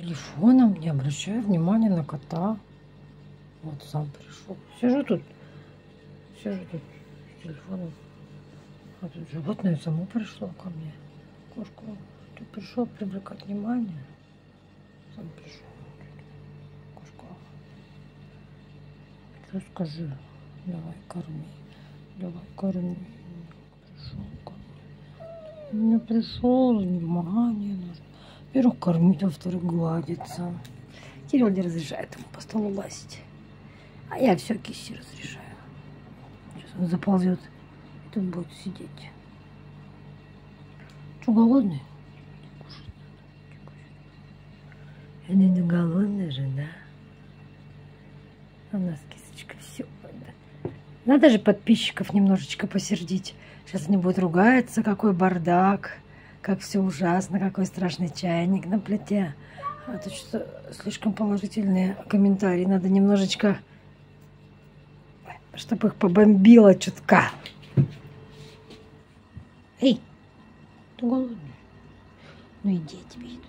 Телефоном не обращаю внимания на кота. Вот сам пришел. Сижу тут. Сижу тут с телефоном. А тут животное само пришло ко мне. Кошка. Ты пришел привлекать внимание. Сам пришел. Кошка. Что скажи? Давай корми. Давай корми. Пришел ко мне. Не пришел, внимание нужно. Во-первых, кормить, во-вторых, гладиться. Кирилл не разрешает ему по столу лазить. А я все кисти разрешаю. Сейчас он заползет и тут будет сидеть. Что, голодный? Они не голодные же, да? У нас кисочка все. Надо же подписчиков немножечко посердить. Сейчас они будут ругаться, какой бардак, как все ужасно, какой страшный чайник на плите. А тут что слишком положительные комментарии. Надо немножечко, чтобы их побомбило чутка. Эй, ты голодный? Ну иди, я тебе иду.